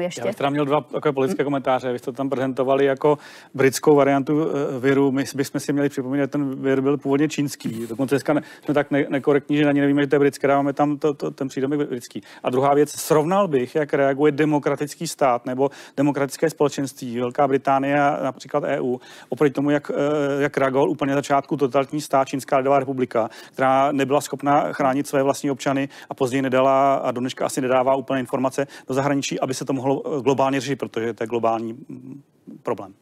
ještě. Já bych teda měl dva takové politické komentáře. Vy jste to tam prezentovali jako britskou variantu eh, viru. My bychom si měli připomínat, že ten vir byl původně čínský. Dokonce dneska ne, jsme tak ne, nekorektní, že ani nevíme, že to je britské, dáváme tam to, to, ten přídomek britský. A druhá věc, srovnal bych, jak reaguje demokratický stát nebo demokratické společenství, Velká Británie a například EU, oproti tomu, jak, eh, jak reagoval úplně na začátku totalitní stát Čínská lidová republika, která nebyla schopna chránit své vlastní občany a později nedala a do dneška asi nedává úplné informace do zahraničí, aby se to mohlo globálně řešit, protože to je globální mm, problém.